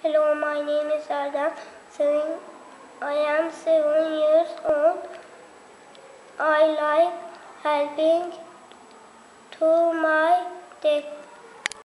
Hello, my name is Adam. Seven, I am seven years old. I like helping to my dad.